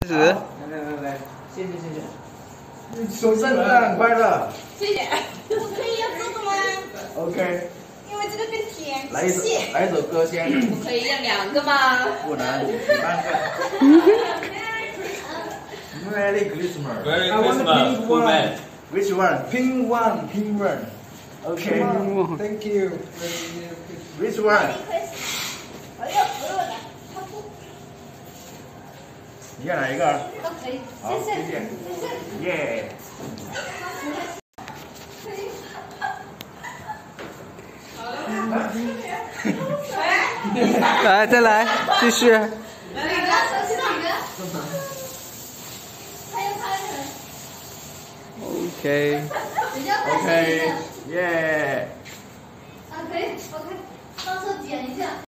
开始。来来来来，谢谢谢谢。说圣诞快乐。谢谢。我可以要这个吗？OK。因为这个更甜。来一首来一首歌先。我可以要两个吗？不能，三个。Merry Christmas. Merry Christmas, cool man. Which one? Pink one, pink one. Okay. Thank you. Which one? 你要哪一个？都可以。好，谢谢。耶。来，再来，继续。哪个？是哪个？还有他人。OK。OK，耶。啊，